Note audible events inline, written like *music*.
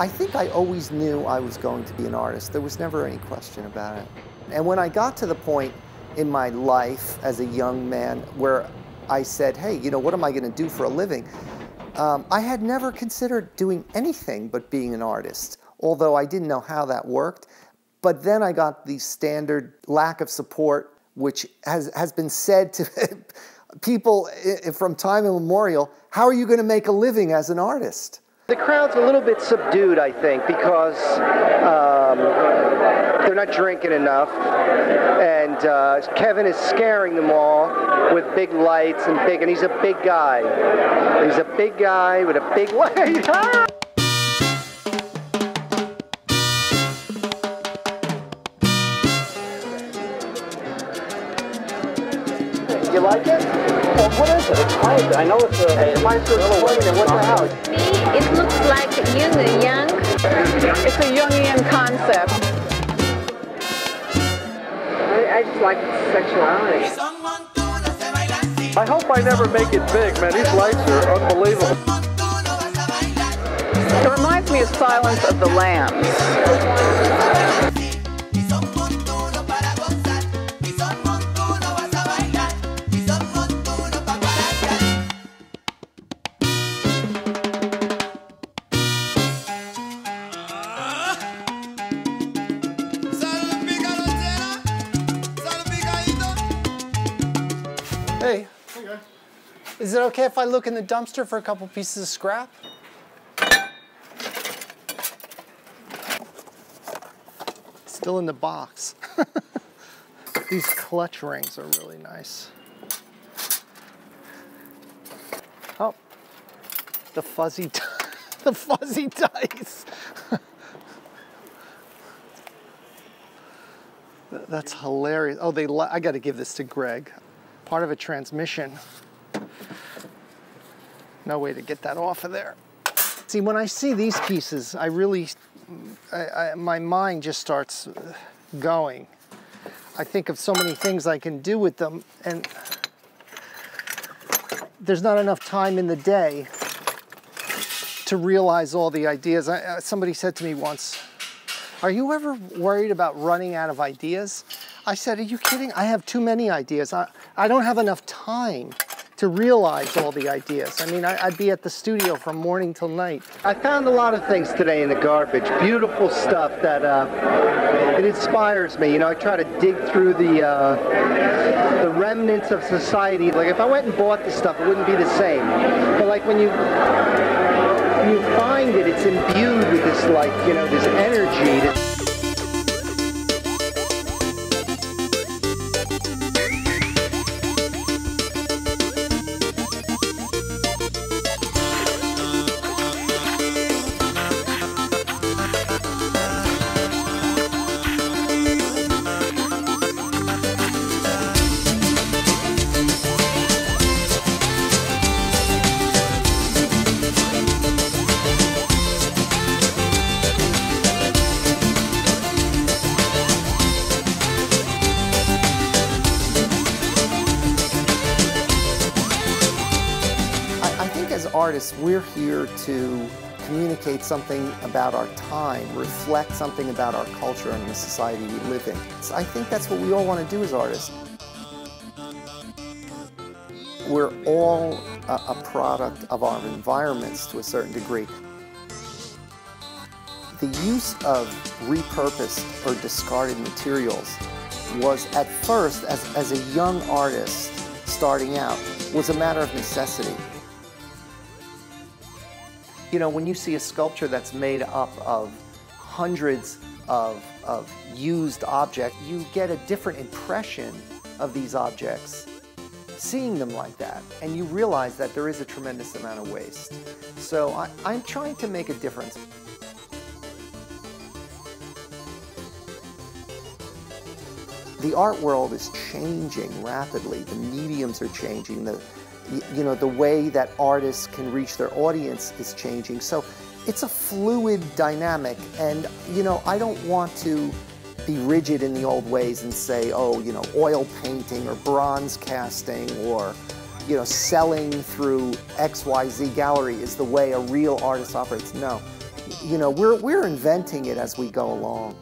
I think I always knew I was going to be an artist. There was never any question about it. And when I got to the point in my life as a young man where I said, hey, you know, what am I going to do for a living? Um, I had never considered doing anything but being an artist, although I didn't know how that worked. But then I got the standard lack of support, which has, has been said to *laughs* people from time immemorial how are you going to make a living as an artist? The crowd's a little bit subdued, I think, because um, they're not drinking enough. And uh, Kevin is scaring them all with big lights and big, and he's a big guy. He's a big guy with a big *laughs* light. *laughs* You like it? Well, what is it? It's hype. I know it's a it's hyper swing and what the hell? Me, it looks like yin and yang. It's a Jungian concept. I, I just like sexuality. I hope I never make it big, man. These lights are unbelievable. It reminds me of Silence of the Lambs. Is it okay if I look in the dumpster for a couple pieces of scrap? Still in the box. *laughs* These clutch rings are really nice. Oh, the fuzzy, *laughs* the fuzzy dice. *laughs* That's hilarious. Oh, they. I got to give this to Greg. Part of a transmission. No way to get that off of there. See, when I see these pieces, I really, I, I, my mind just starts uh, going. I think of so many things I can do with them, and there's not enough time in the day to realize all the ideas. I, uh, somebody said to me once, are you ever worried about running out of ideas? I said, are you kidding? I have too many ideas. I, I don't have enough time to realize all the ideas. I mean, I, would be at the studio from morning till night. I found a lot of things today in the garbage. Beautiful stuff that uh, it inspires me. You know, I try to dig through the uh, the remnants of society. Like if I went and bought this stuff, it wouldn't be the same. But like when you you find it, it's imbued with this like you know this energy. Artists, we're here to communicate something about our time, reflect something about our culture and the society we live in. So I think that's what we all want to do as artists. We're all a, a product of our environments to a certain degree. The use of repurposed or discarded materials was at first, as, as a young artist starting out, was a matter of necessity. You know, when you see a sculpture that's made up of hundreds of, of used objects, you get a different impression of these objects seeing them like that. And you realize that there is a tremendous amount of waste. So I, I'm trying to make a difference. The art world is changing rapidly. The mediums are changing. The, you know, the way that artists can reach their audience is changing. So it's a fluid dynamic. And, you know, I don't want to be rigid in the old ways and say, oh, you know, oil painting or bronze casting or, you know, selling through XYZ gallery is the way a real artist operates. No. You know, we're, we're inventing it as we go along.